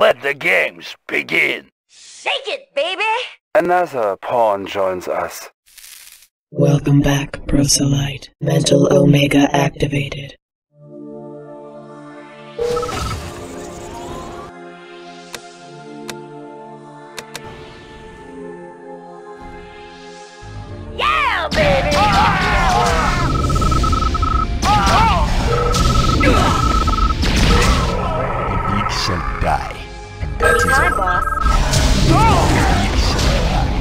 Let the games begin. Shake it, baby! Another pawn joins us. Welcome back, Proselyte. Mental Omega activated. And that is Hi, all. boss. The die.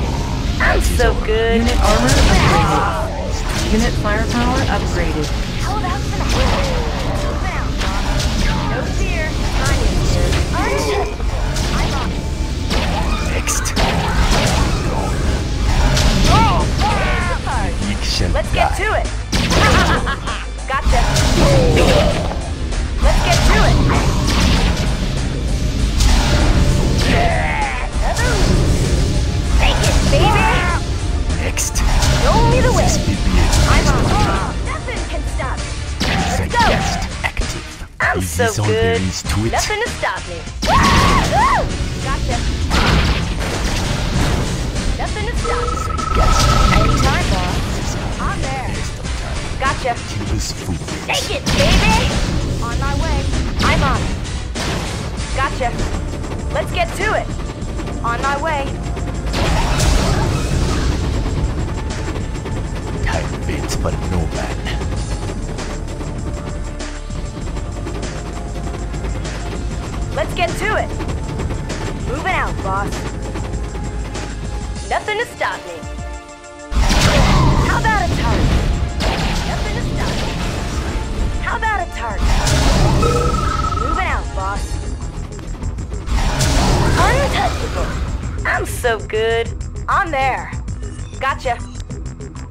I'm so good. Unit armor upgraded. Unit firepower upgraded. How about some Move. No fear. I am here. Untouchable. I'm on it. Next. The Let's get to it. gotcha. Oh. Let's get to it. Take it, baby. Next. Show me the way. This will be a I'm on. Nothing can stop me. Let's go. Active. I'm Is so this all there good. to? Nothing to stop me. Gotcha. Nothing to stop me. Anytime, boss. I'm there. Gotcha. Take it, baby! On my way. I'm on. Gotcha. Let's get to it. On my way. Time waits for no man. Let's get to it. Moving out, boss. Nothing to stop me. How about a target? Nothing to stop me. How about a target? Moving out, boss. I'm so good. I'm there. Gotcha.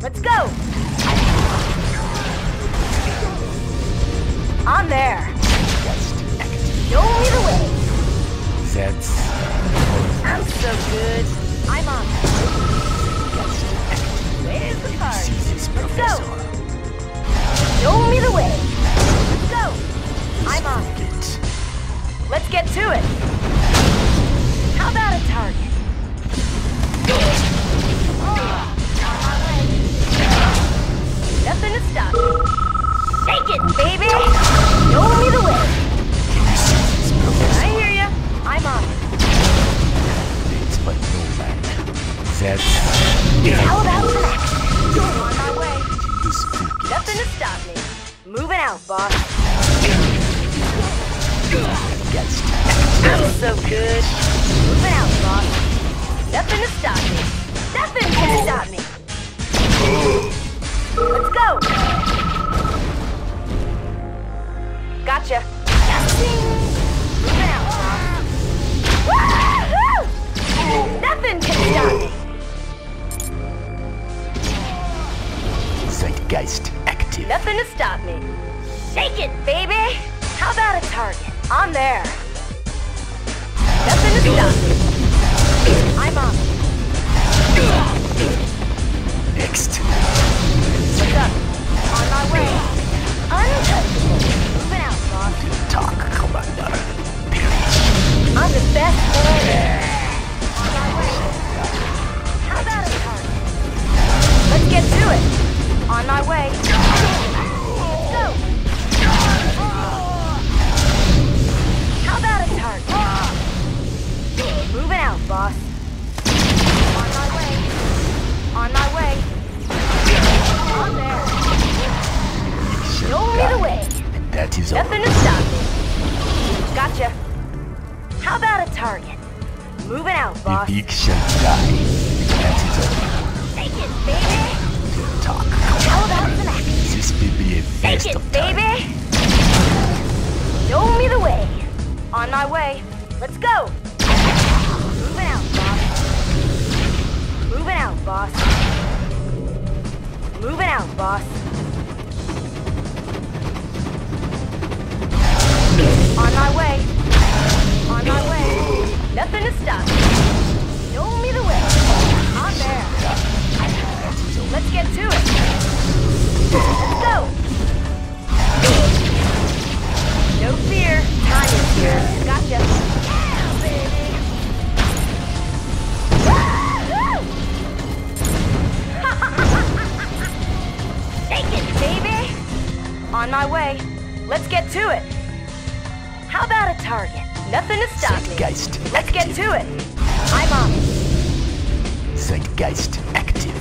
Let's go. I'm there. Show me the way. That's I'm so boss. Moving out, boss. On my way. On my way. Nothing to stop. Show me the way. I'm there. Let's get to it. Let's go. No fear. Time is here. Gotcha. On my way. Let's get to it. How about a target? Nothing to stop Zeitgeist me. Let's get to it. I'm on it. Zeitgeist active.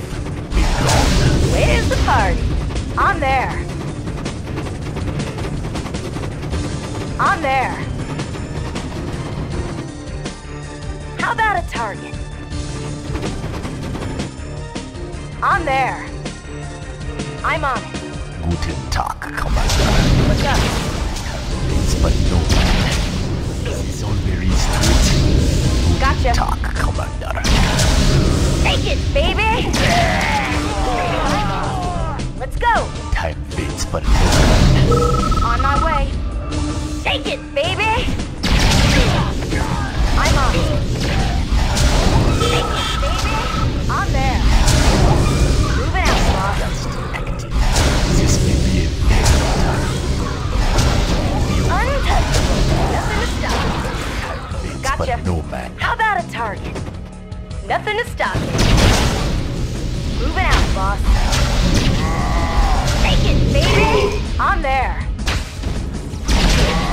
Where's the party? I'm there. I'm there. How about a target? I'm there. I'm on it. Guten Tag, Commander. What's up? It's but no man. This is all there is to it. Gotcha. Talk, Commander. Take it, baby! Let's go! Time fades, but no man. On my way. Take it, baby! I'm on Gotcha. but no man. How about a target? Nothing to stop me. Moving out, boss. Take it, baby! I'm there.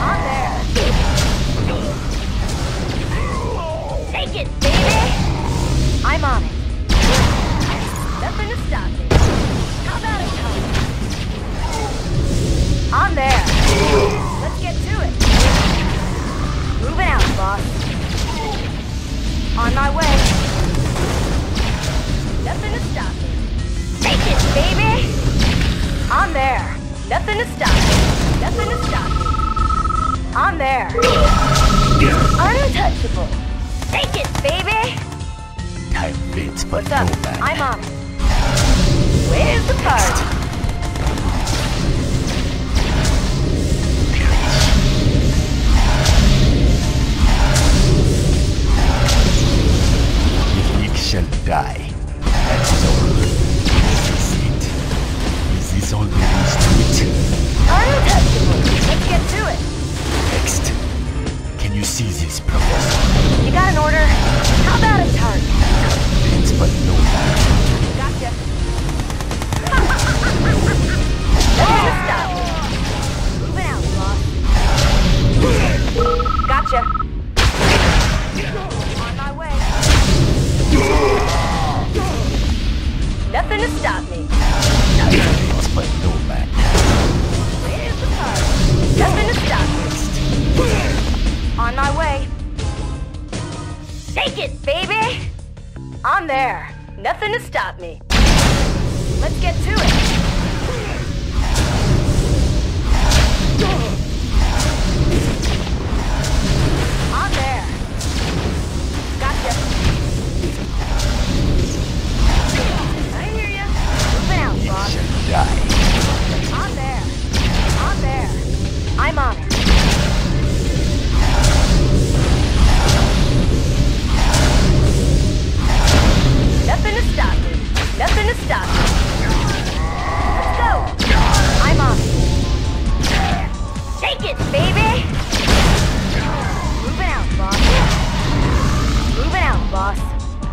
I'm there. Take it, baby! I'm on it. Nothing to stop me. How about a target? I'm there. Let's get to it. Moving out, boss. On my way. Nothing to stop me. Take it, baby! I'm there. Nothing to stop me. Nothing to stop me. I'm there. Untouchable. Take it, baby! Time fades, but What's no up? man. I'm on it. Where's the party? Die. That is all. This is it. Is this all there is to it? Untouchable. Let's get to it. Next. Can you see this, Professor? You got an order? How about a target? Fades, but no man. Gotcha. Nothing to stop. Moving out, boss. Gotcha. Nothing to stop me. Fades, but no man. Where's the car? Nothing to stop me. On my way. Take it, baby! I'm there. Nothing to stop me. Let's get to it. Me. Let's go. I'm on it. Take it, baby. Moving out, boss. Moving out, boss.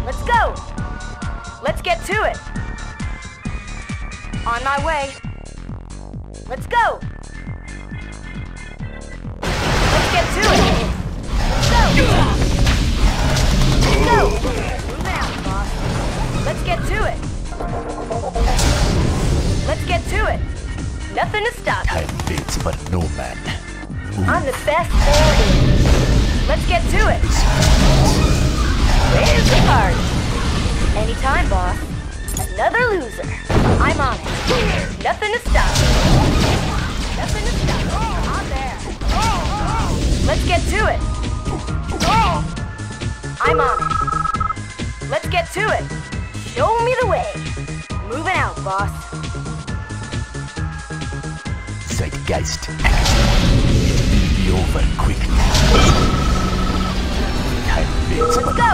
Let's go. Let's get to it. On my way. Let's go. Let's get to it. Let's go. Let's go. Move out, boss. Let's get to it. Let's get to it. Nothing to stop me. Time fades, but no man. I'm the best there is. Let's get to it. Where's the party? Anytime, boss. Another loser. I'm on it. Nothing to stop me. Nothing to stop me. Oh, I'm there. Oh, oh. Let's get to it. I'm on it. Let's get to it. Show me the way. Moving out, boss. Zeitgeist will be over quickly. Let's go.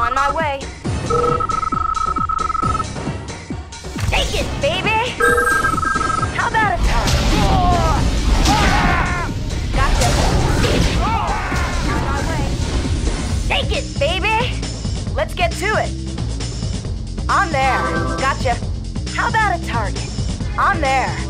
On my way. Take it, baby! How about a target? Gotcha. On my way. Take it, baby! Let's get to it. I'm there. Gotcha. How about a target? I'm there.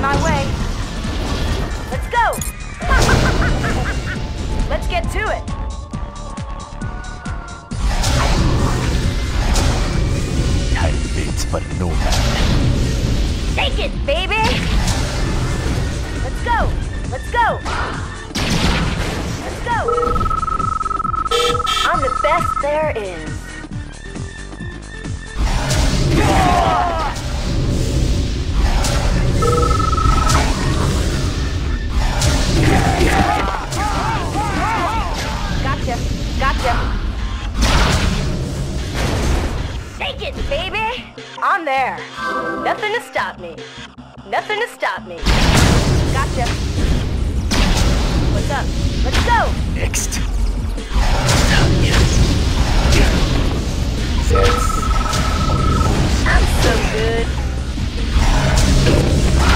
My way. Let's go! Let's get to it! Time waits but no man. Take it, baby! Let's go! Let's go! Let's go! I'm the best there is. take it, baby! I'm there. Nothing to stop me. Nothing to stop me. Gotcha. What's up? Let's go! Next. Six. I'm so good.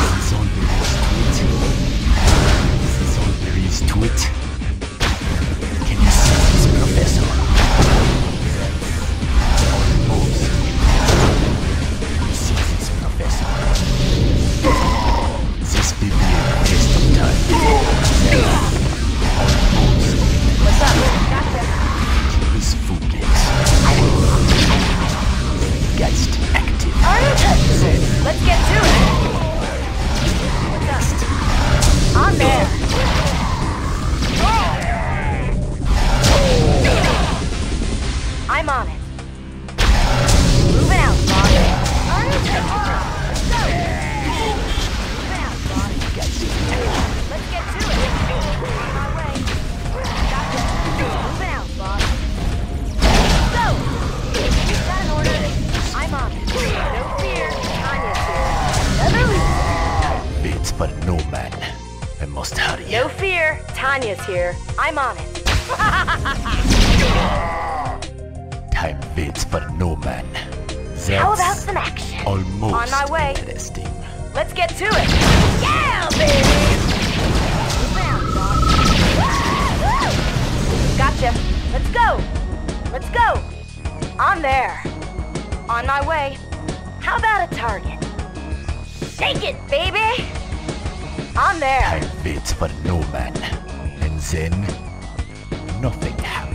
This is all there is to it. This is all there is to it. nothing happened.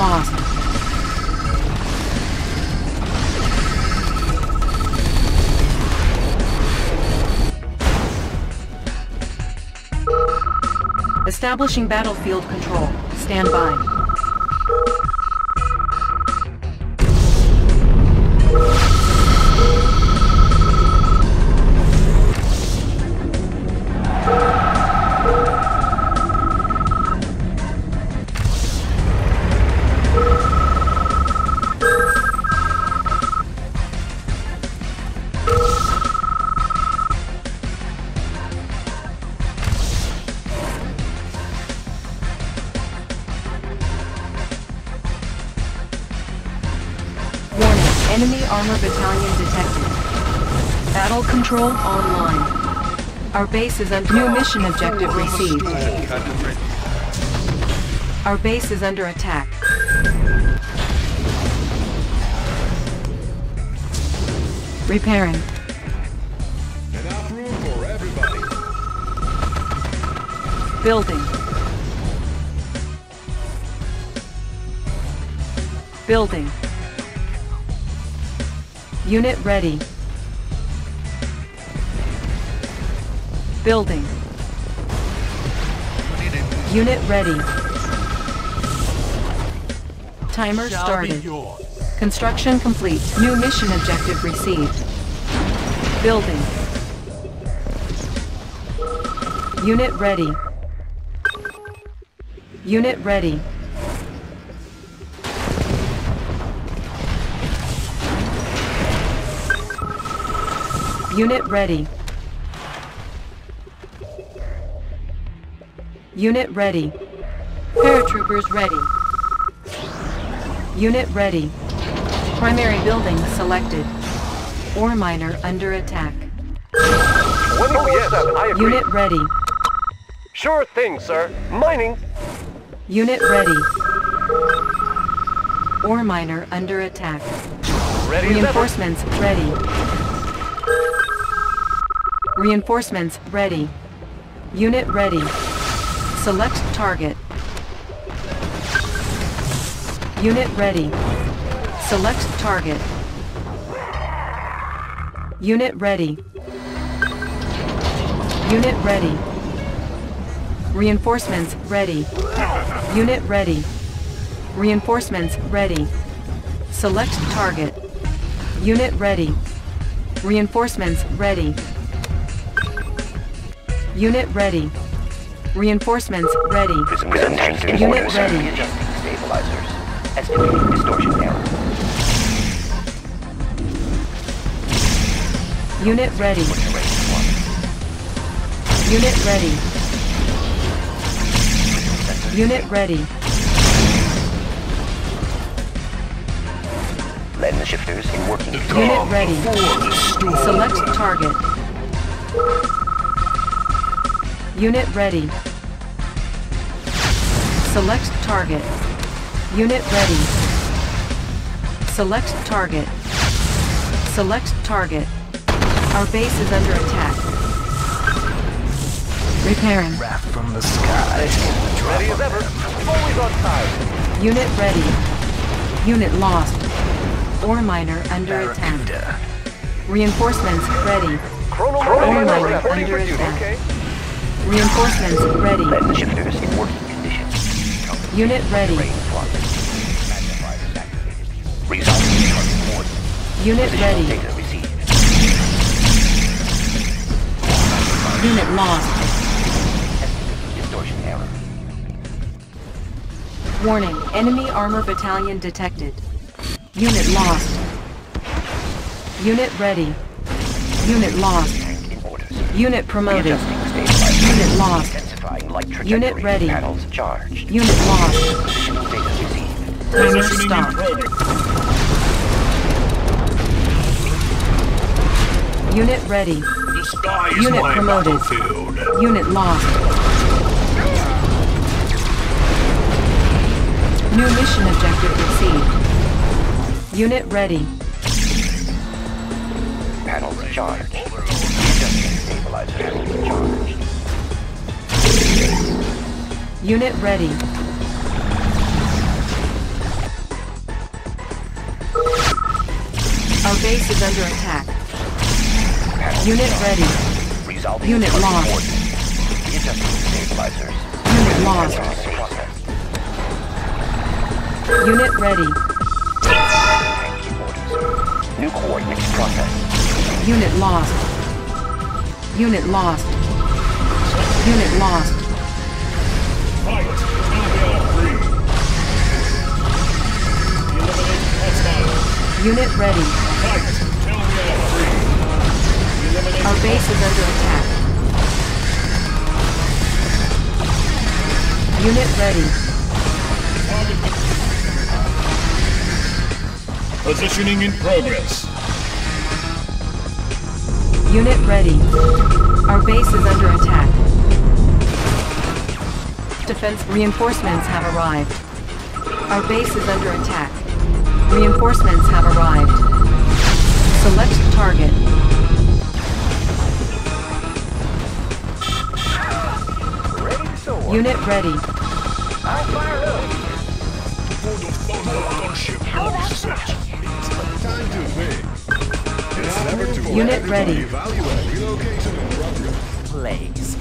Lost. Establishing battlefield control. Stand by. Our base is under new mission objective received. Our base is under attack. Repairing. Enough room for everybody. Building. Building. Unit ready. Building. Unit ready. Timer started. Construction complete. New mission objective received. Building. Unit ready. Unit ready. Unit ready. Unit ready. Paratroopers ready. Unit ready. Primary building selected. Ore miner under attack. Oh, yes, I agree. Unit ready. Sure thing, sir. Mining. Unit ready. Ore miner under attack. Ready. Reinforcements ready. Reinforcements ready. Unit ready. Select target. Unit ready. Select target. Unit ready. Unit ready. Reinforcements ready. Unit ready. Reinforcements ready. Select target. Unit ready. Reinforcements ready. Unit ready. Reinforcements ready. Prison tank in Unit ready. Adjusting stabilizers. Estimating distortion error. Unit ready. Unit ready. Unit ready. Lens shifters in working. Unit ready. Select target. Unit ready. Select target. Unit ready. Select target. Select target. Our base is under attack. Repairing. Wrath from the sky. Ready as ever. Always on time. Unit ready. Unit lost. Ore miner under attack. Reinforcements ready. Chrono Ore miner miner under attack. okay? Reinforcements ready. Lens shifters in working condition. Unit ready. Array one. Magnifiers activated. Resolving target coordinates. Unit ready. Unit lost. Distortion error. Warning, enemy armor battalion detected. Unit lost. Unit ready. Unit lost. Tank in order, sir. Unit promoted. Readjusting stabilizers. Unit lost. Intensifying light trajectory. Unit ready. Panels charged. Unit lost. Positional data received. Timer stopped. Unit ready. The sky is Unit my promoted. Unit lost. New mission objective received. Unit ready. Panels charged. Readjusting stabilizers. Unit ready. Our base is under attack. Unit ready. Unit lost. Unit lost. Unit ready. New coordinates processed. Unit lost. Unit lost. Unit lost. Unit ready. Fight! Now we are free! Our base is under attack. Unit ready. Positioning in progress. Unit ready. Our base is under attack. Defense reinforcements have arrived. Our base is under attack. Reinforcements have arrived. Select target. Ready. Unit ready. I'll fire up. Time to think. It's never too late. Unit ready. Evaluate relocation in progress. Plagues.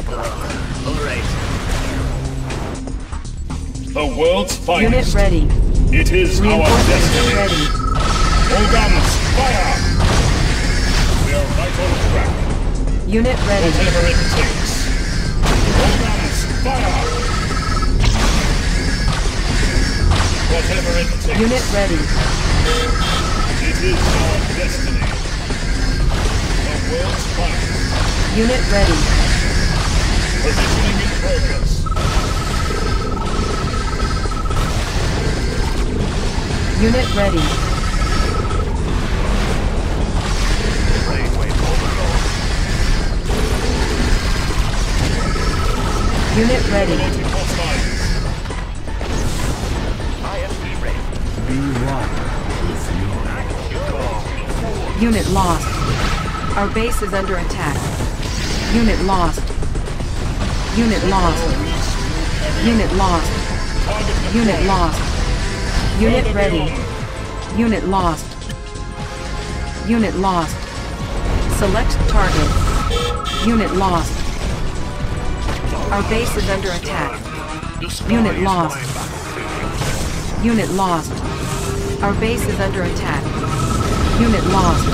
Alright. The world's Unit ready. It is our destiny. ready. All guns, fire! We are right on track. Unit ready. Whatever it takes. All guns, fire! Whatever it takes. Unit ready. It is our destiny. The world's finest. Unit ready. Positioning in progress. Unit ready. Unit ready. Ready. Unit lost. Our base is under attack. Unit lost. Unit lost. Unit lost. Unit lost. Unit ready. Unit lost. Unit lost. Select target. Unit lost. Our base is under attack. Unit lost. Unit lost. Our base is under attack. Unit lost.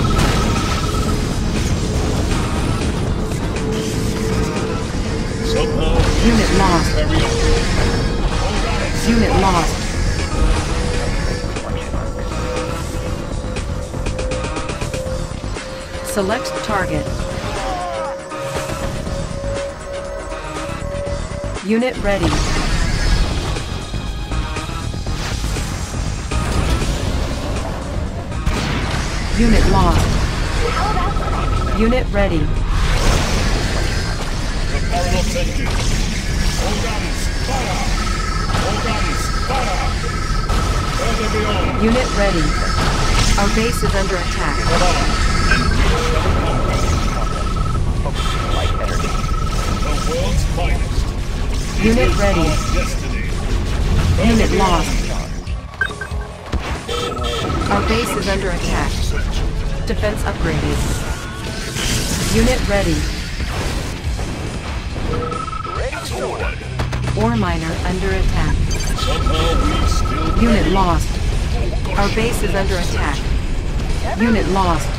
Unit lost. Unit lost. Select target. Unit ready. Unit lost. Unit ready. Unit ready. Our base is under attack. Unit ready. Unit lost. Our base is under attack. Defense upgraded. Unit ready. Ore miner under attack. Unit lost. Our base is under attack. Unit lost.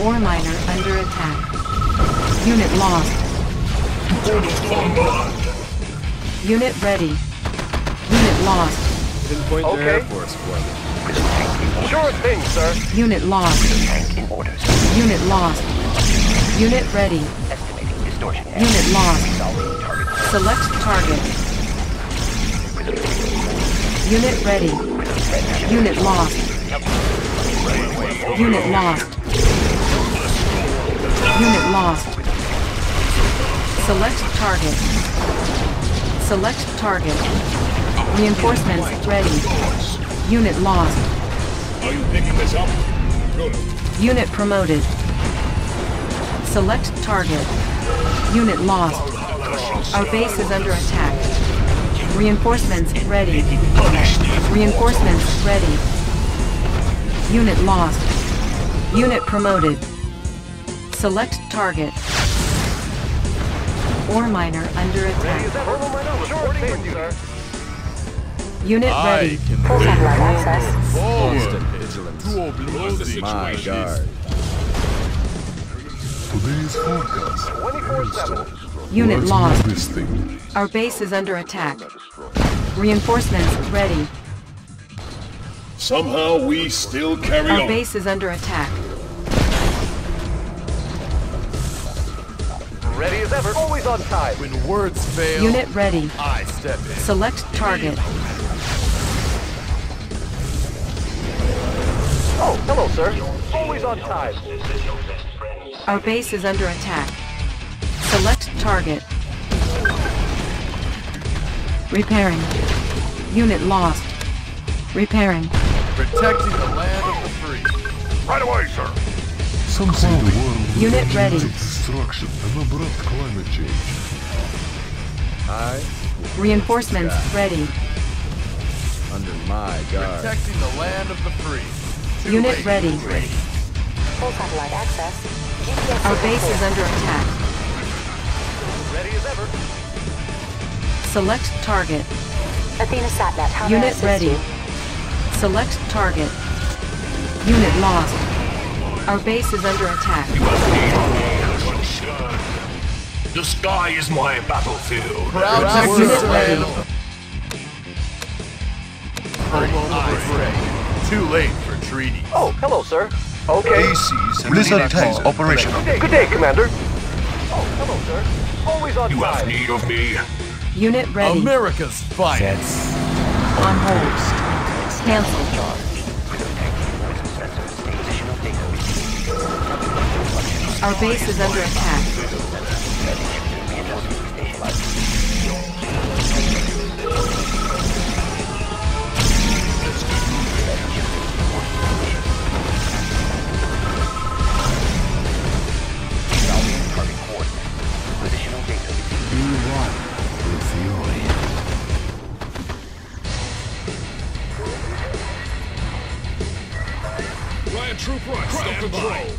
Ore miner under attack. Unit lost. Unit ready. Unit lost. Okay. Sure thing, sir. Unit lost. Tank in orders. Unit lost. Unit ready. Estimating distortion. error. Unit lost. Target. Select target. Unit ready. Unit lost. Unit lost. Unit lost. Select target. Select target. Reinforcements ready. Unit lost. Are you picking this up? Good. Unit promoted. Select target. Unit lost. Our base is under attack. Reinforcements ready. Reinforcements ready. Unit lost. Unit promoted. Select target. Ore miner under attack. Follow my nose. Reporting for duty. Unit I ready. can Full wait. satellite access. Forward. To oblivion. My guard. Today's forecast. 24-7. Unit lost. this thing. Our base is under attack. Reinforcements ready. Somehow we still carry Our on. base is under attack. Ready as ever. Always on time. When words fail, Unit ready. I step in. Select target. Oh, hello, sir. Always on time. Our base is under attack. Select target. Repairing. Unit lost. Repairing. Protecting the land of the free. Right away, sir. Some say the world Unit will ready. genetic destruction and abrupt climate change. I Reinforcements ready. under my guard. Protecting the land of the free. Too Unit late. ready. Full satellite access. GPS Our base is under attack. Ready as ever. Select target. Athena Satnet, how Unit ready. you? Select target. Unit lost. Our base is under attack. The sky is my battlefield. Proud Proud to unit serve. ready. I pray. Too late for treaty. Oh, hello, sir. Okay. Blizzard tanks operational. Good day, good day, Commander. Oh, hello, sir. Always on You have need of me? Unit ready. America's finest. On hold. Cancel. Our base is under attack. Troop Right, stand control.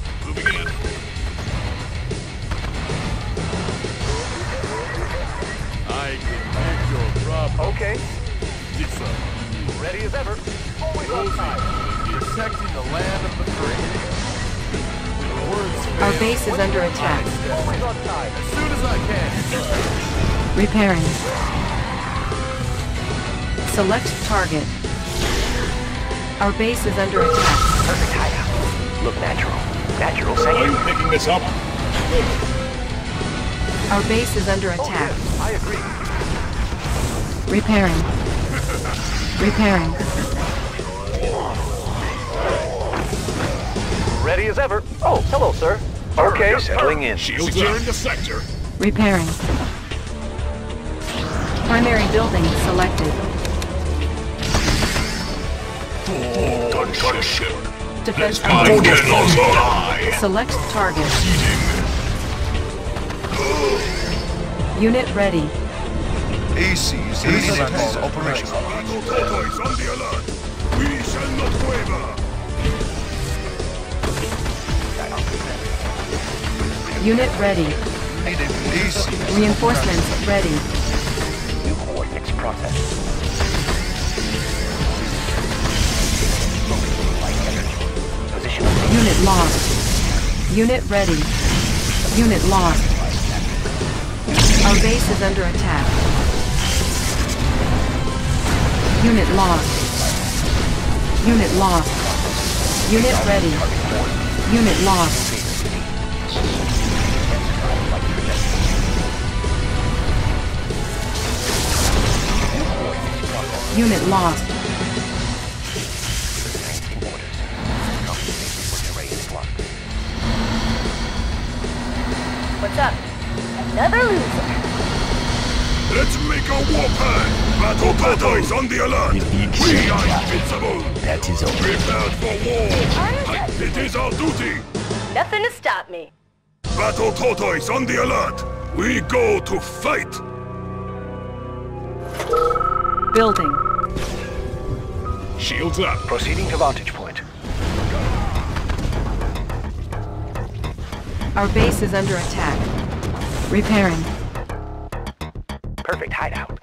Under attack. Always on time. as soon as I can. Repairing. Select target. Our base is under attack. Perfect hideout. Look natural. Natural Are you picking this up? Our base is under Oh, attack. yes, I agree. Repairing. Repairing. Ready as ever. Oh, hello, sir. Okay. Settling in. Shields Securing the sector. Repairing. Primary building selected. Gunship. Defense I cannot lie. Select target. Unit ready. ACs, Blizzard tanks operational. Toto's on the alert. We shall not waver. Unit ready. Reinforcements ready. New coordinates processed. Unit lost. Unit ready. Unit lost. Our base is under attack. Unit lost. Unit lost. Unit ready. Unit lost. Unit lost. What's up? Another loser. Let's make a war plan. Battle Toto's on the alert. We are invincible. That is all. Prepared for war. Understood. It is our duty. Nothing to stop me. Battle Tortoise on the alert. We go to fight. Building. Shields up. Proceeding to vantage point. Our base is under attack. Repairing. Perfect hideout.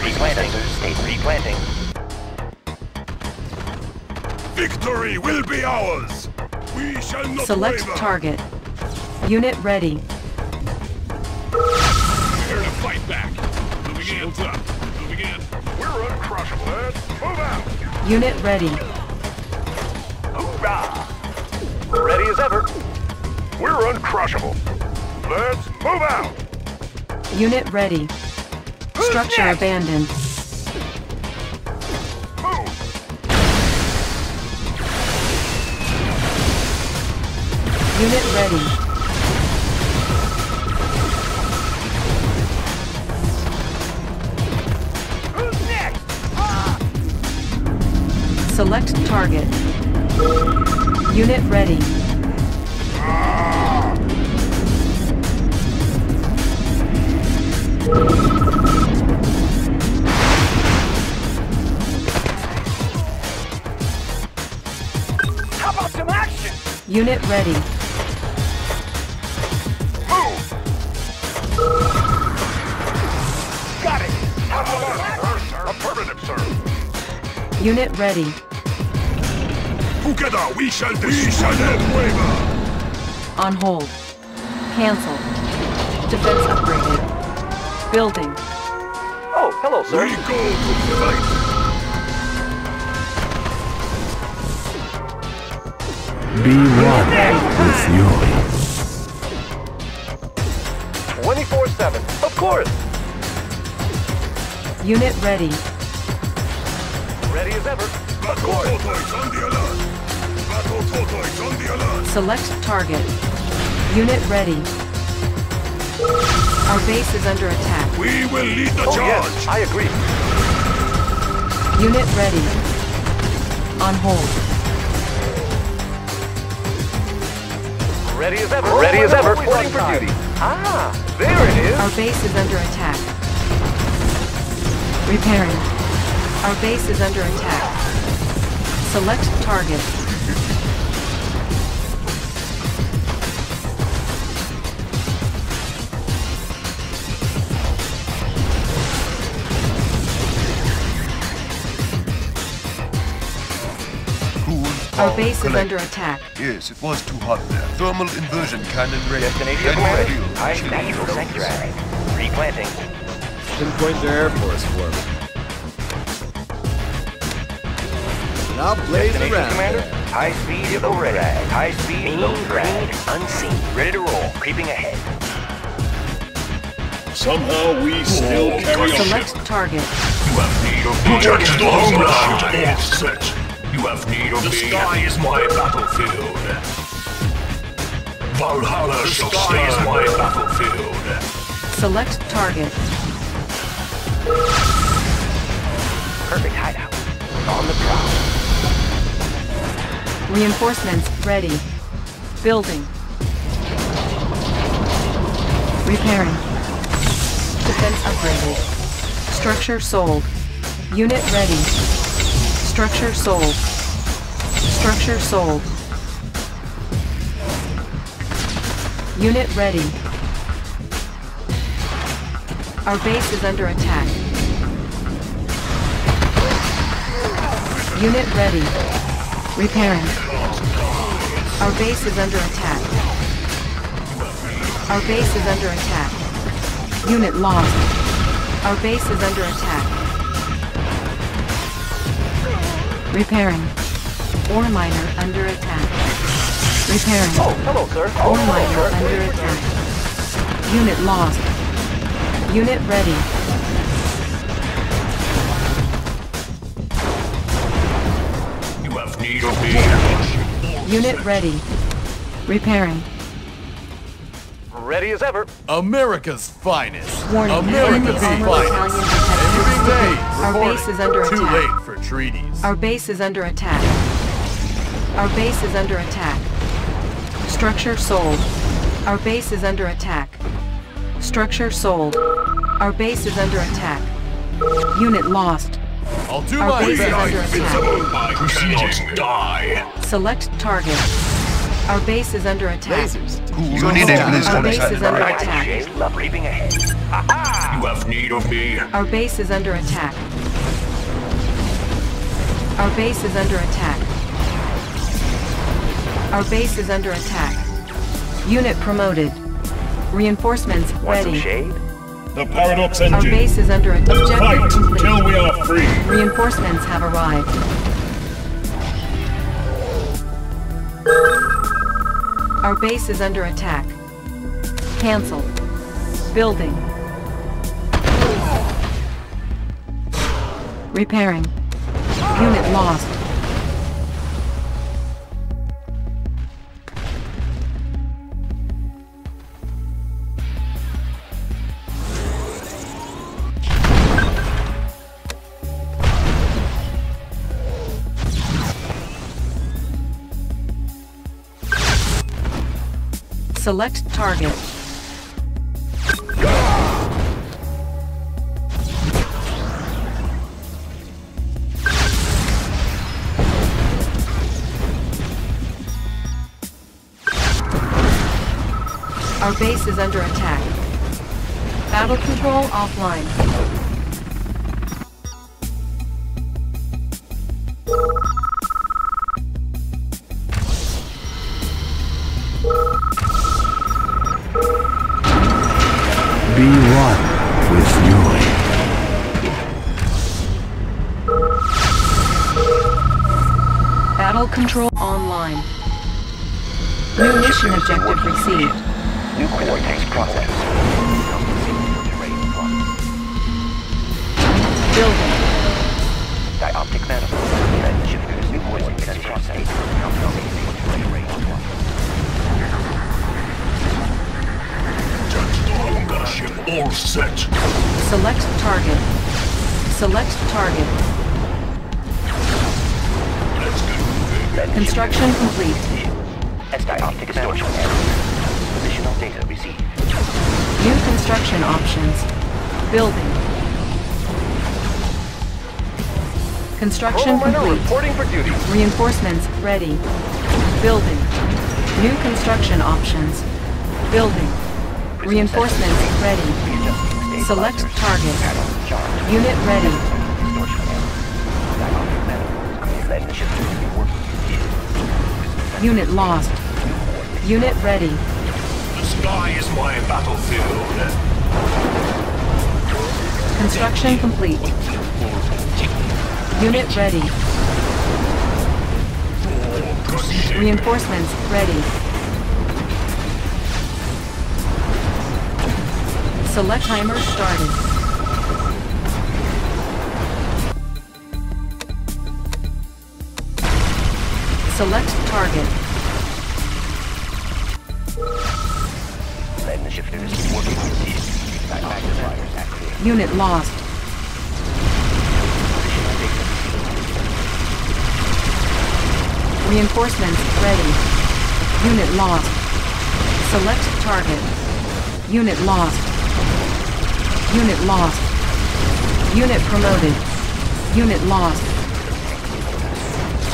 Replanting. State replanting. Victory will be ours. We shall not Select waver. target. Unit ready. Unit ready. Hoorah! Ready as ever. We're uncrushable. Let's move out. Unit ready. Structure next? abandoned. Move. Unit ready. Select target. Unit ready. How about some action? Unit ready. Unit ready. Together we shall We shall not. On hold. Cancel. Defense upgraded. Building. Oh, hello, We sir. go to fight. Be one with Yuri. 24-7. Of course. Unit ready. The alert. Select target. Unit ready. Our base is under attack. We will lead the Oh, charge. yes, I agree. Unit ready. On hold. Ready as ever. Ready as ever. Reporting for duty. Ah, there it is. Our base is under attack. Repairing. Our base is under attack. Select target. Our calm, base is under attack. Yes, it was too hot there. Thermal inversion cannon ready. Destination Ready ready. to deal. High Chill. natural sanctuary. Replanting. Pinpoint their Air Force for And I'll blaze Destination around commander. High speed low drag. High speed low drag. Unseen. Ready to roll. Creeping ahead. Somehow we still carry Select target. You have need of Protect the homeland. Offset. You have need of the me. The sky is my battlefield. Valhalla the shall sky is my battlefield. Select target. Perfect hideout. On the prowl. Reinforcements ready. Building. Repairing. Defense upgraded. Structure sold. Unit ready. Structure sold. Structure sold. Unit ready. Our base is under attack. Unit ready. Repairing. Our base is under attack. Our base is under attack. Unit lost. Our base is under attack. Repairing. Ore miner under attack. Repairing. Oh, hello, sir. Ore miner under attack. Unit lost. Unit ready. Unit ready. Repairing. Ready as ever. America's finest. Warning. America's enemy finest. armor battalion Every detected. day. Our base is under Too attack. late for treaties. Our base is under attack. Our base is under attack. Structure sold. Our base is under attack. Structure sold. Our base is under attack. Unit lost. I'll do Our my base is under attack. I cannot die. Select target. Our base is under attack. You need a blizzard. Our base is under attack. Jay, love creeping ahead. You have need of me? Our base is under attack. Our base is under attack. Our base is under attack. Unit promoted. Reinforcements Want some shade? The Paradox Our engine. base is under objective Fight complete. till we are free. Reinforcements have arrived. Our base is under attack. Cancel. Building. Repairing. Unit lost. Select target. Our base is under attack. Battle control offline. Mission objective received. New cortex process. Building. Dioptic manifold. Shifters. New cortex process. Ship all set. Select target. Select target. Construction complete. Dioptic distortion Positional data received. New construction options. Building. Construction complete. reporting for duty. Reinforcements ready. Building. New construction options. Building. Reinforcements ready. Select target. Unit ready. Lens shifters working. Unit lost. Unit ready. The sky is my battlefield. Construction complete. Unit ready. Reinforcements ready. Select timer started. Select target. Lens shifters working. Magnifiers active. Unit lost. Reinforcements ready. Unit lost. Select target. Unit lost. Unit lost. Unit promoted. Unit lost.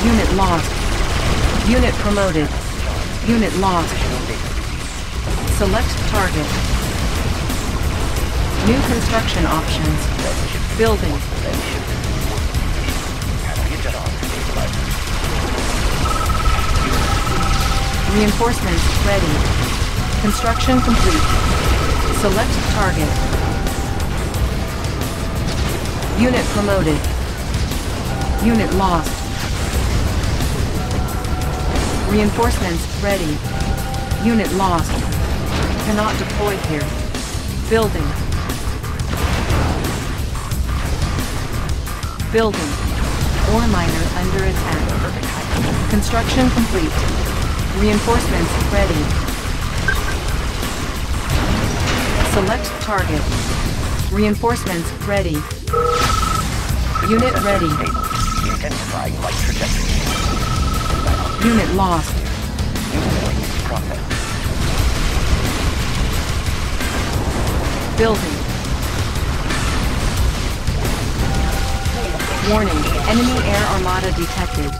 Unit lost. Unit promoted. Unit lost. Select target. New construction options. Building. Reinforcements ready. Construction complete. Select target. Unit promoted. Unit lost. Reinforcements ready. Unit lost. Cannot deploy here. Building. Building. Ore miner under attack. Construction complete. Reinforcements ready. Select target. Reinforcements ready. Unit ready. Unit lost. building. Warning, enemy air armada detected.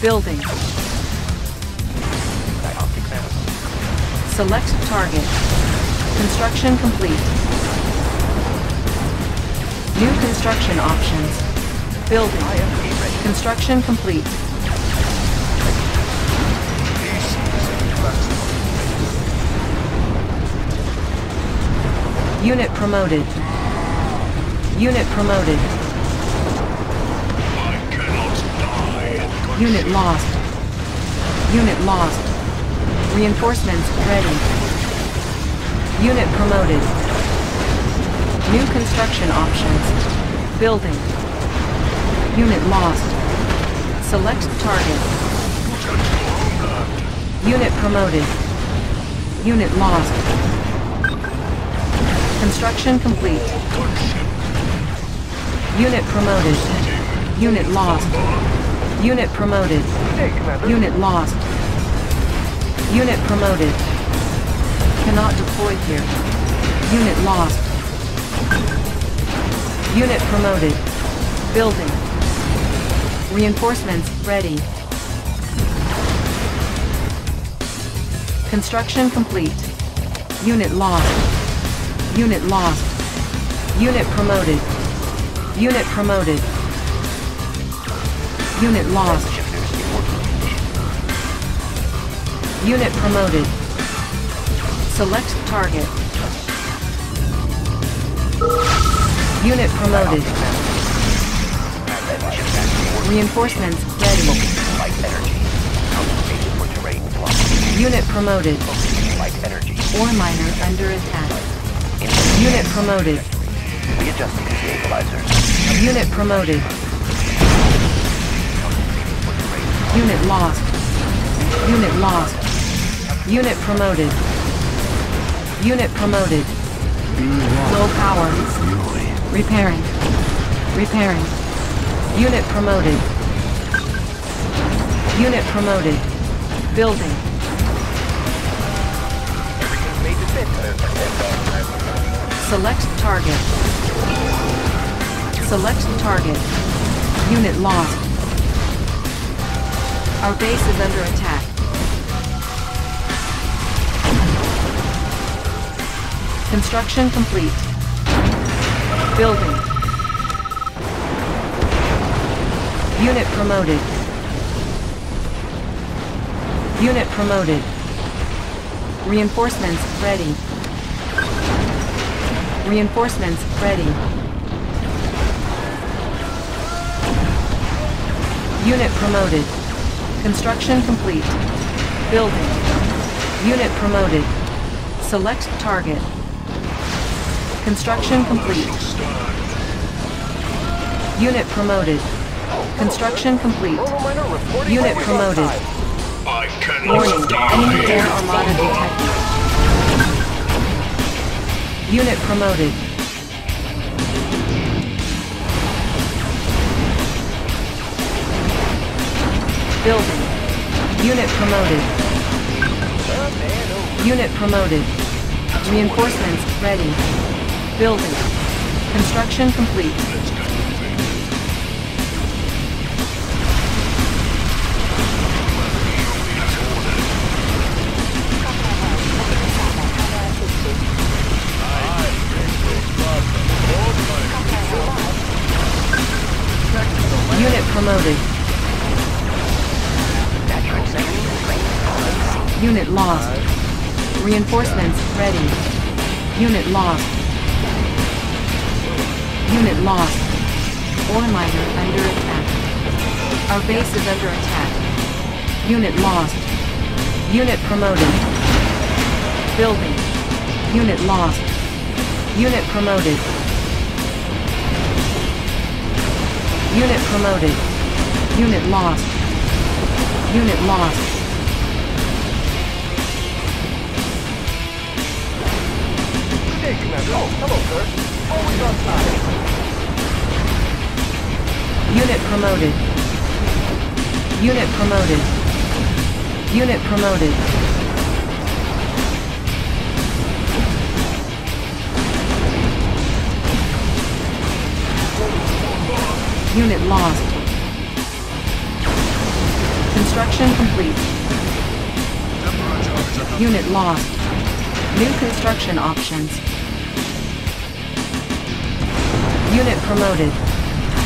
Building. Select target. Construction complete. New construction options. Building. Construction complete. Unit promoted. Unit promoted. Unit lost. Unit lost. Reinforcements ready. Unit promoted. New construction options. Building. Unit lost. Select target. Unit promoted. Unit lost. Construction complete. Unit promoted. Unit lost. Unit promoted. Unit lost. Unit promoted. Cannot deploy here. Unit lost. Unit promoted. Building. Reinforcements ready. Construction complete. Unit lost. Unit lost. Unit promoted. Unit promoted. Unit lost. Unit promoted. Select target. Unit promoted. Reinforcements ready. Unit promoted. Ore miner under attack. Unit promoted. Readjusting stabilizers. Unit promoted. Unit lost. Unit lost. Unit promoted. Unit promoted. Low power. Repairing. Repairing. Unit promoted. Unit promoted. Building. Select target. Select target. Unit lost. Our base is under attack. Construction complete. Building. Unit promoted. Unit promoted. Reinforcements ready. Reinforcements ready. Unit promoted. Construction complete. Building. Unit promoted. Select target. Construction complete. Unit promoted. Construction complete. Unit promoted. Warning, enemy air armada detected. Unit promoted. Building. Unit promoted. Unit promoted. Reinforcements ready. Building. Construction complete. Unit. Unit lost. Reinforcements ready. Unit lost. Unit lost. Ore miner under attack. Our base is under attack. Unit lost. Unit promoted. Building. Unit lost. Unit promoted. Unit promoted. Unit lost. Unit lost. Oh, hello, sir. Always on time. Unit promoted. Unit promoted. Unit promoted. Unit lost. Construction complete. Unit lost. New construction options. Unit promoted.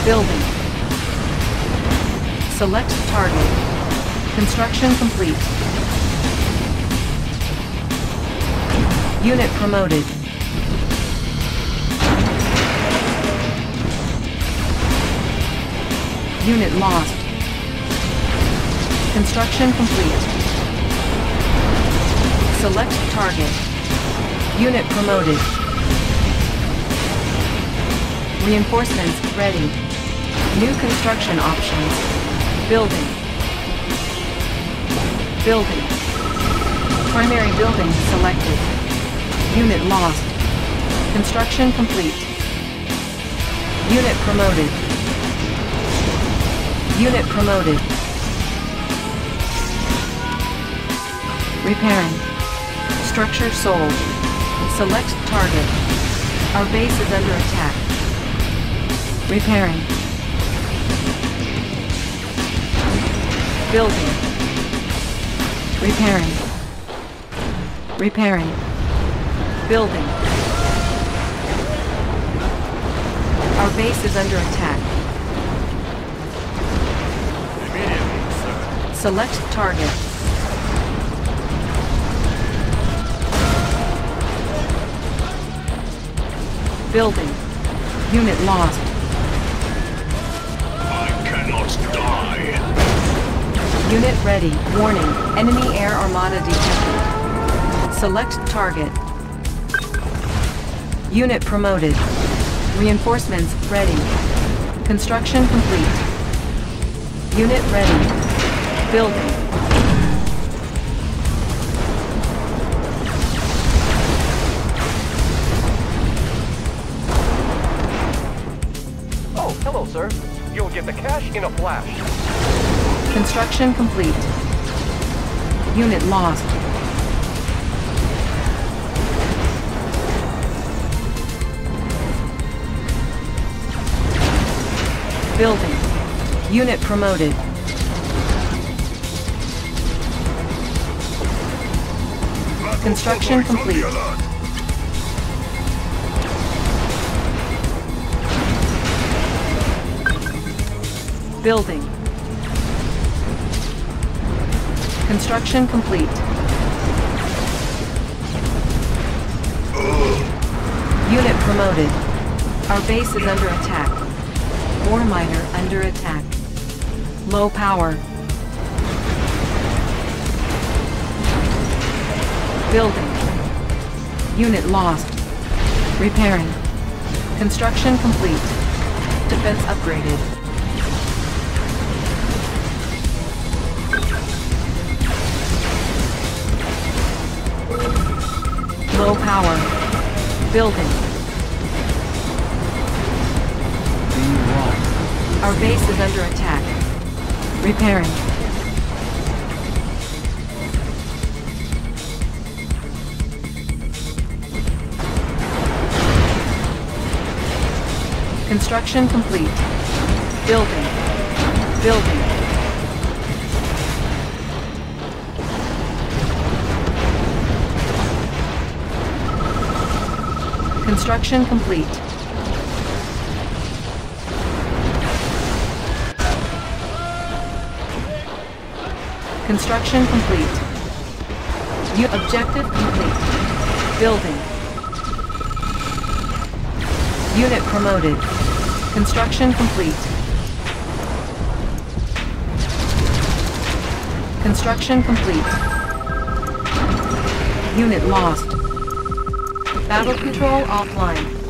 Building. Select target. Construction complete. Unit promoted. Unit lost. Construction complete. Select target. Unit promoted. Reinforcements ready. New construction options. Building. Building. Primary building selected. Unit lost. Construction complete. Unit promoted. Unit promoted. Repairing. Structure sold. Select target. Our base is under attack. Repairing. Building. Repairing. Repairing. Building. Our base is under attack. Select target. Building. Unit lost. I cannot die. Unit ready. Warning. Enemy air armada detected. Select target. Unit promoted. Reinforcements ready. Construction complete. Unit ready. Building. Sir. You'll get the cash in a flash. Construction complete. Unit lost. Building. Unit promoted. Construction complete. Building. Construction complete. Unit promoted. Our base is under attack. Ore miner under attack. Low power. Building. Unit lost. Repairing. Construction complete. Defense upgraded. Low power. Building. Our base is under attack. Repairing. Construction complete. Building. Building. Construction complete. Construction complete. U objective complete. Building. Unit promoted. Construction complete. Construction complete. Unit lost. Battle control offline.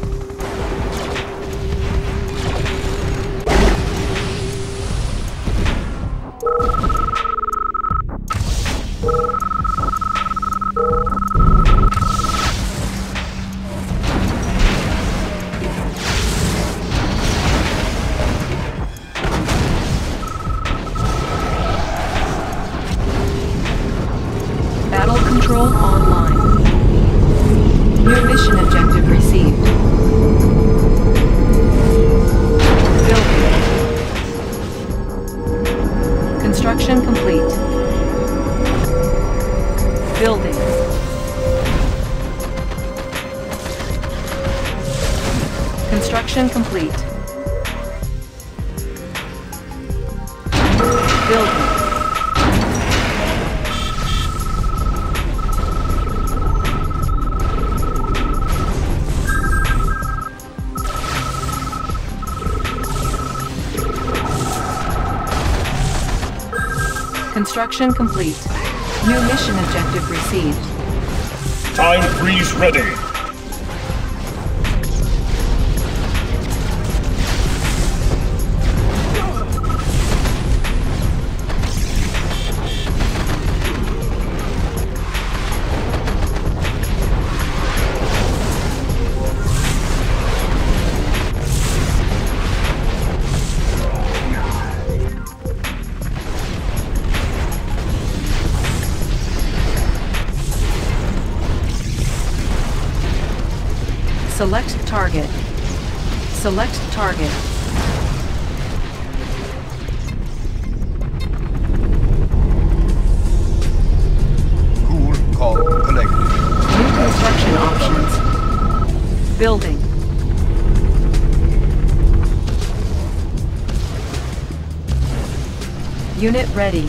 Construction complete. New mission objective received. Time freeze ready. Ready.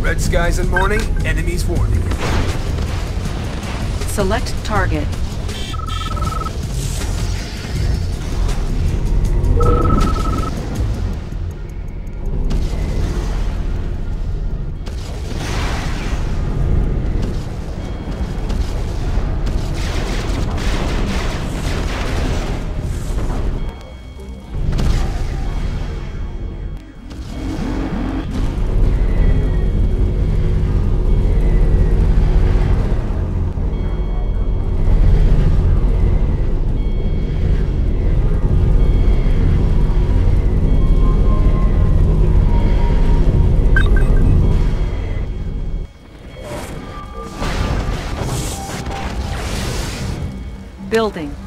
Red skies and morning, enemies warning. Select target. Building.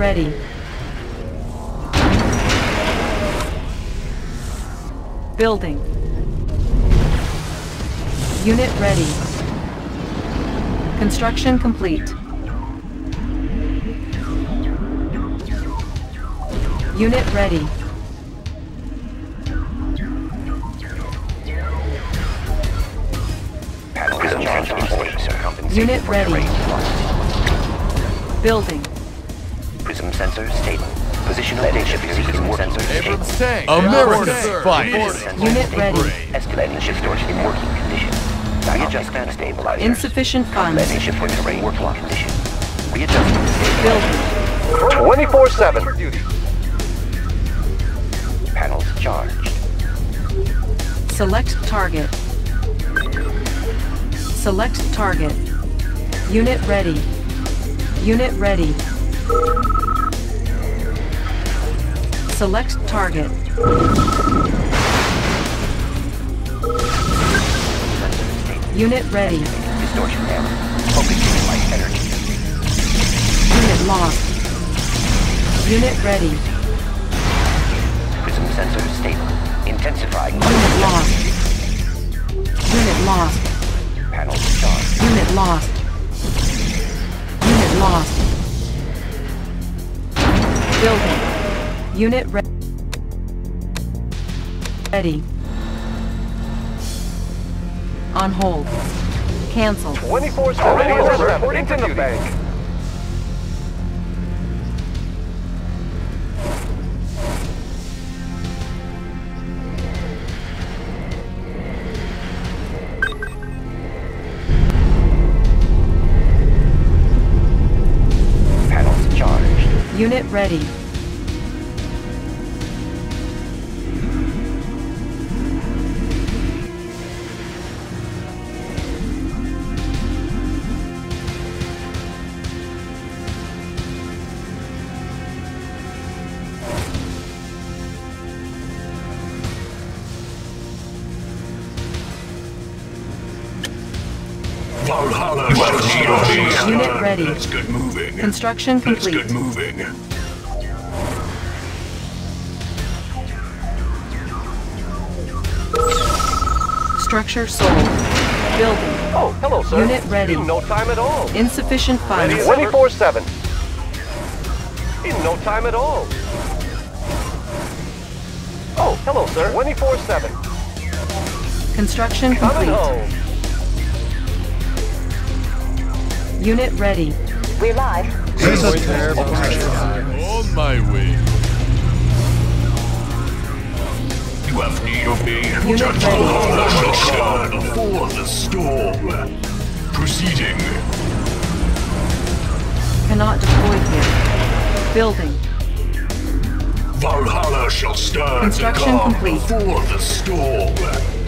Ready. Building. Unit ready. Construction complete. Unit ready. Unit ready. Building. Prism sensor stable. Positional data prism sensor Abrams stable. tank. American fight. Unit ready. Escalating ship storage in working condition. Readjustment stabilizers. Insufficient funds. Landing ship for terrain working condition. Readjustment stabilizers. Building. 24-7. Panels charged. Select target. Select target. Unit ready. Unit ready. Select target. Unit ready. Distortion hammer. Focusing my energy. Unit lost. Unit ready. Prism sensor stable. Intensifying. Unit lost. Unit lost. Panel charged. Unit lost. Unit lost. Building. Unit re ready. On hold. Cancel. 24 7 reporting to the bank. Panels charged. Unit ready. Valhalla Unit ready. Let's get moving. Construction Let's complete. get moving. Structure sold. Building. Oh, hello, sir. Unit ready. In no time at all. Insufficient funds. 24 7. In no time at all. Oh, hello, sir. 24 7. Construction Coming complete. Unit ready. We're live. Pinpoint there for On my way. You have need of me. Unit. Valhalla shall stand before the storm. Proceeding. Cannot deploy here. Building. Valhalla shall stand Construction calm complete. before the storm.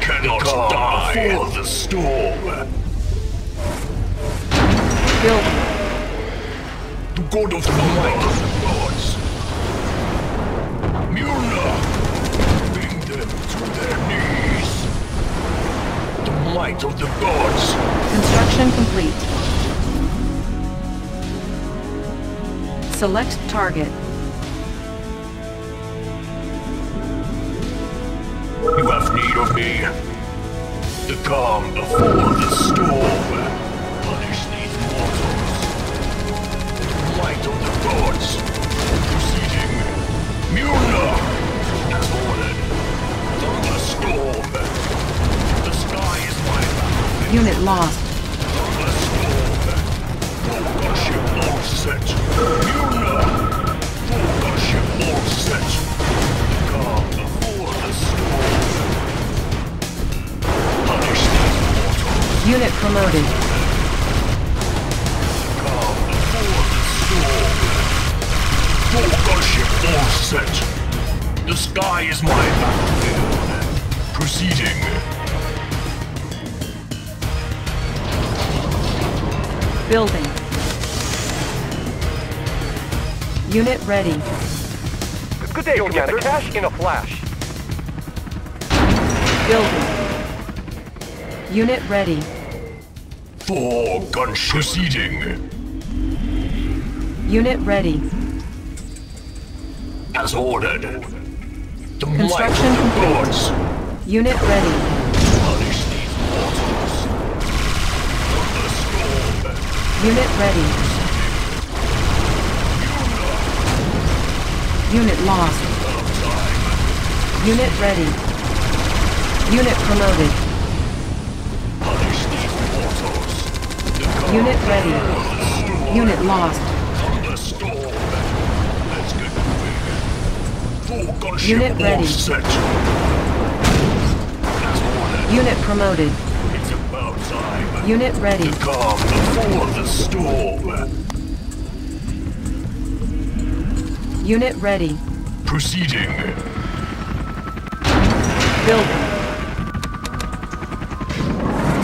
I cannot die before the storm. Building. The god of the might of the gods. Mjolnir, bring them to their knees. The might of the gods. Construction complete. Select target. Me. The calm before the storm. Punish these mortals. The might of the gods. Proceeding. Mjolnir has ordered. The storm. The sky is my battlefield. Unit lost. The storm. Focus all set. Mjolnir. Focus all set. Unit promoted. Calm before the storm. Focus all set. The sky is my battlefield. Proceeding. Building. Unit ready. Good day, Commander. Cash in a flash. Building. Unit ready. Four gunship. Proceeding. Unit ready. As ordered. The Construction complete. Unit ready. Punish these mortals. From the storm. Unit ready. Unit lost. Unit ready. Unit promoted. Unit ready. before the storm. Unit lost. From the storm. Let's get moving. Full gunship Unit ready. set. As ordered. Unit promoted. It's about time. Unit ready. Calm before the storm. Unit ready. Proceeding. Building.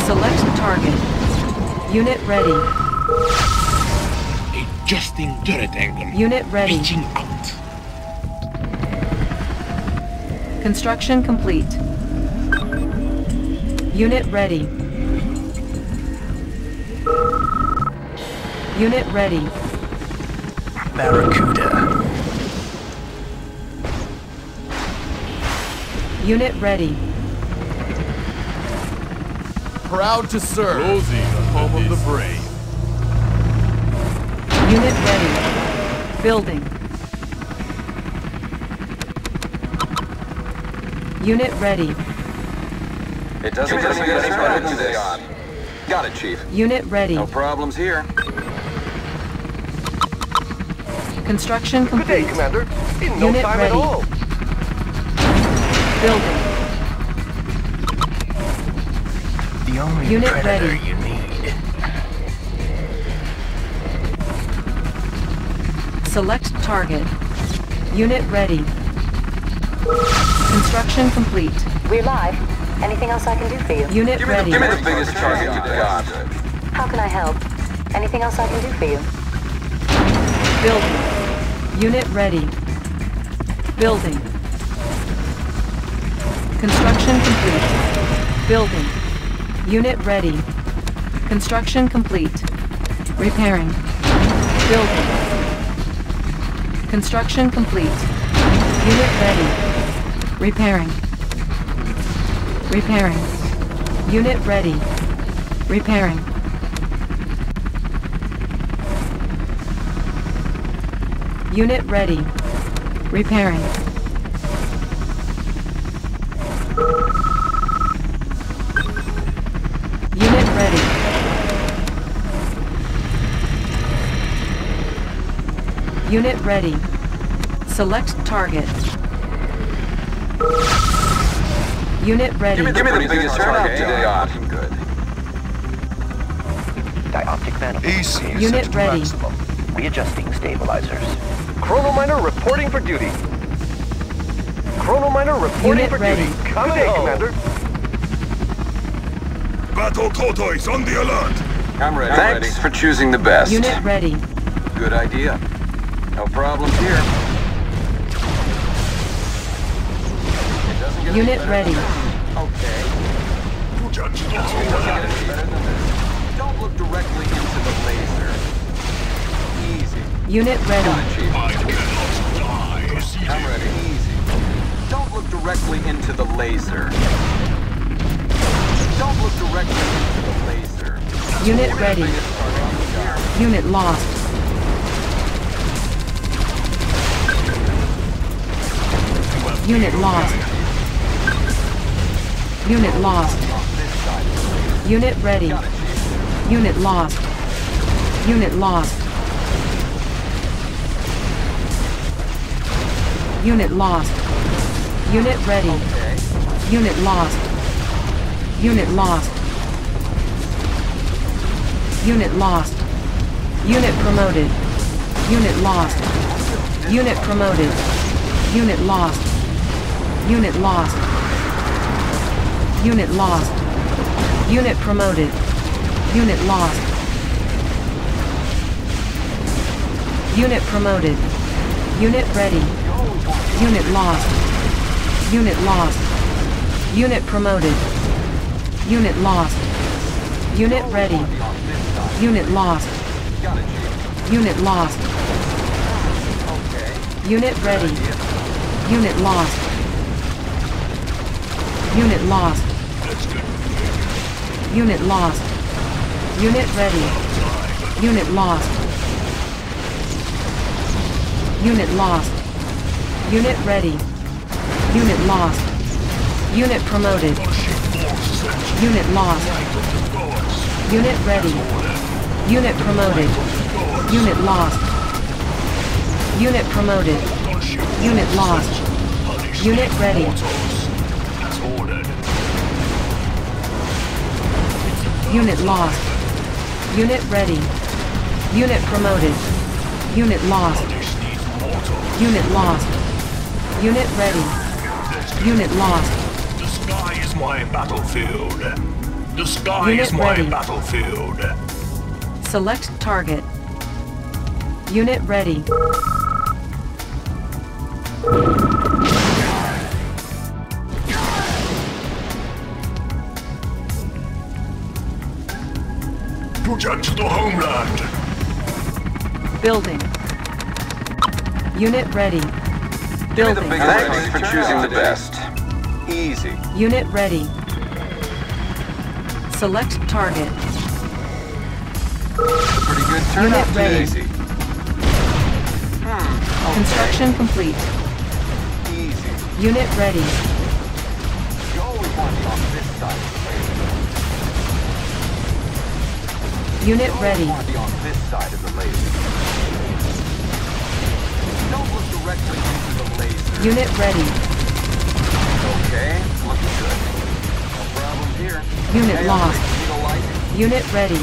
Select target. Unit ready. Adjusting turret angle. Unit ready. Reaching out. Construction complete. Unit ready. Unit ready. Barracuda. Unit ready. Proud to serve. Rosie, home of the brave. Unit ready. Building. Unit ready. It doesn't get any better than this. Got it, Chief. Unit ready. No problems here. Construction Good day, complete. Commander. In no Unit time ready. at all. Building. Only Unit predator ready. you need. Select target. Unit ready. Construction complete. We're live. Anything else I can do for you? Unit Give me, the, ready. give me the biggest target you've got. How can I help? Anything else I can do for you? Building. Unit ready. Building. Construction complete. Building. Unit ready. Construction complete. Repairing. Building. Construction complete. Unit ready. Repairing. Repairing. Unit ready. Repairing. Unit ready. Repairing. Unit ready. Select target. Unit ready. Give me, give me the biggest target you got. Good. Dioptic manifold. AC is Unit set ready. maximum. Readjusting stabilizers. Chronominer reporting for duty. Chronominer reporting Unit for ready. duty. Good day, Commander. Battle tortoise on the alert. I'm ready. Thanks for choosing the best. Unit ready. Good idea. No problems here. It get Unit better ready. than this. Okay. Judge It doesn't get any better than this. Don't look directly into the laser. Easy. Unit ready. Got it, Chief. I cannot die. I'm ready. Easy. Don't look directly into the laser. Don't look directly into the laser. Unit ready. Biggest target you got. Unit lost. Unit lost. Unit lost. Unit ready. Unit lost. Unit lost. Unit lost. Unit ready. Unit lost. Unit lost. Unit lost. Unit promoted. Unit lost. Unit promoted. Unit lost. Unit lost. Unit lost. Unit promoted. Unit lost. Unit promoted. Unit ready. Unit lost. Unit lost. Unit promoted. Unit lost. Unit ready. Unit lost. Unit lost. Unit ready. Unit lost. Unit lost. Unit lost. Unit ready. Unit lost. Unit lost. Unit ready. Unit lost. Unit promoted. Unit lost. Unit ready. Unit promoted. Unit lost. Unit promoted. Unit lost. Unit ready. Unit lost. Unit ready. Unit promoted. Unit lost. This needs mortals. Unit lost. Unit ready. Unit lost. The sky is my battlefield. The sky Unit is my ready. battlefield. Select target. Unit ready. Project to the homeland. Building. Unit ready. Building. Thanks for choosing the best. Easy. Unit ready. Select target. Pretty good Unit turnout today. ready. Easy. Hmm, Construction complete. Easy. Unit ready. Unit ready. on this side of the laser. Don't look directly into the laser. Unit ready. Okay, looking good. No problem here. Unit Hey, lost. Unit ready.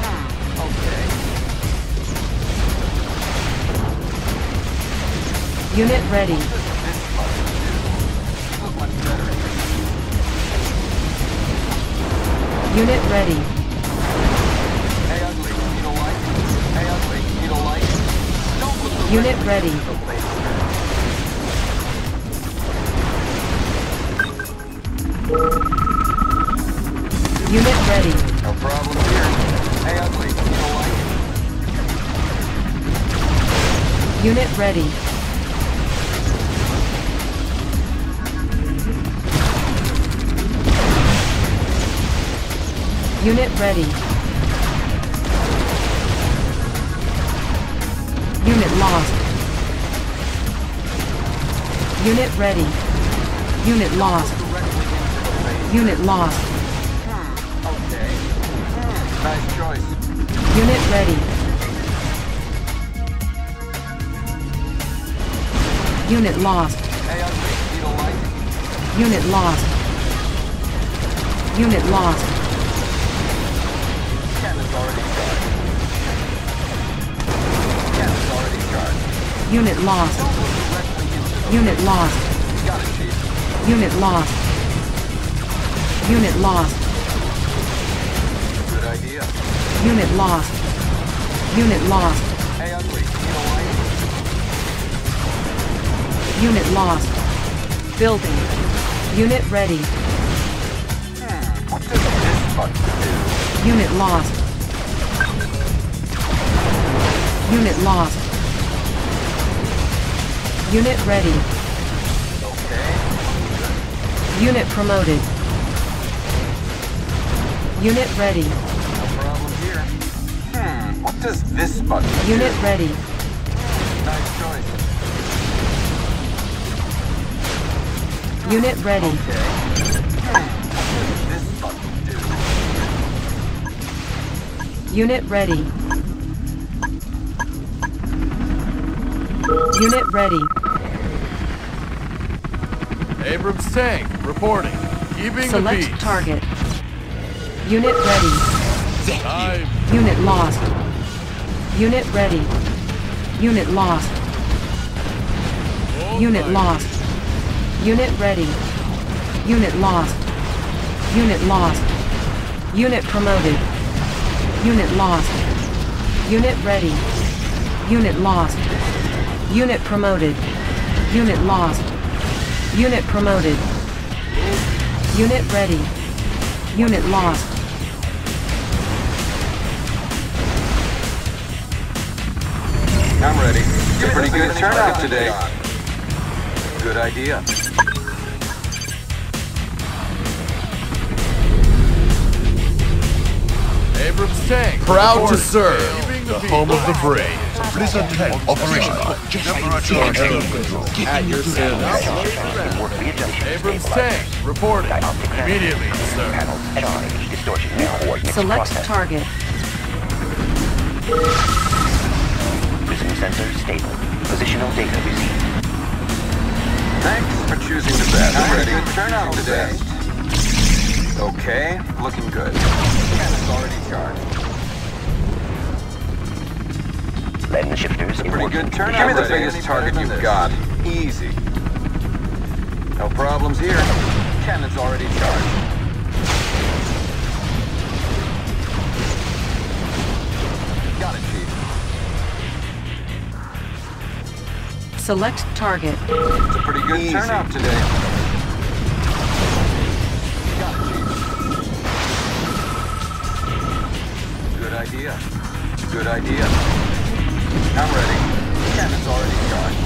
Hmm, okay. Unit ready. Unit ready. Hey, ugly. Need a light? Hey, ugly. Need a light? Don't directly Unit ready. the. Unit ready. No problem here. Hey, ugly. Need a light? Unit ready. Unit ready. Unit lost. Unit ready. Unit lost. Unit lost. Okay. Nice choice. Unit ready. Unit lost. Unit lost. Unit lost. Unit lost. Don't look directly into the Unit lost. Got it, Chief. Unit lost. Unit lost. Good idea. Unit lost. Unit lost. Hey, ugly. A light? Unit lost. Building. Unit ready. Hmm. What does this button do? Unit lost. Unit lost. Unit ready. Okay. Unit promoted. Unit ready. No problem here. Hmm. What does this button do? Unit ready. Nice choice. Unit ready. Okay. Hmm. What does this button do? Unit ready. Unit ready. Abrams tank reporting. Keeping the Select target. Unit ready. Time. Unit lost. Unit ready. Unit lost. Hold Unit lost. Unit ready. Unit lost. Unit lost. Unit promoted. Unit lost. Unit ready. Unit lost. Unit promoted. Unit lost. Unit promoted. Unit ready. Unit lost. I'm ready. It's a pretty good turnout today. Good idea. Abrams tank. Proud to serve. The home of the brave. Blizzard tank operational. At your service. Abrams tank reporting. Immediately, sir. Select target. Prism sensor stable. Positional data received. Thanks for choosing the best. I'm ready. Good turnout today. Okay, looking good. Cannon's already charged. Lens shifters in Pretty working good turnout. Give me the biggest target you've got. Easy. No problems here. Cannon's already charged. Got it, Chief. Select target. It's a pretty good turnout today. Got it, Chief. Good idea. Good idea. I'm ready. Cannon's already charged.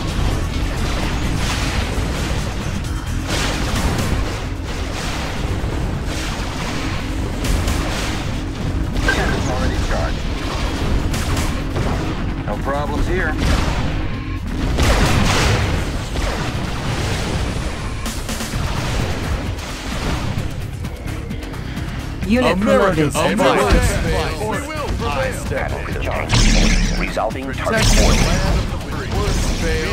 Cannon's already charged. No problems here. Unit promoted. I step in. Resolving Protect target the coordinates. land of the free. Worst fail.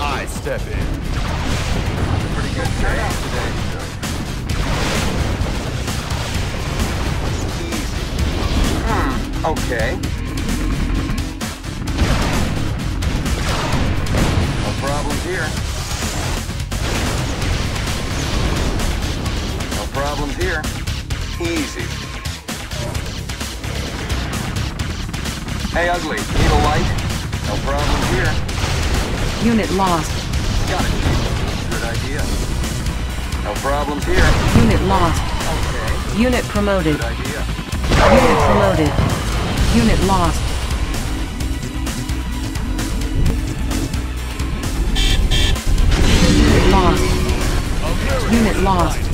I step in. Pretty good turnout today. Hmm, okay. No problems here. No problems here. Easy. Hey, ugly, need a light? No problems here. Unit lost. Got it, Good idea. No problems here. Unit lost. Okay. Unit promoted. Good idea. Unit promoted. Unit lost. Unit lost. Unit lost.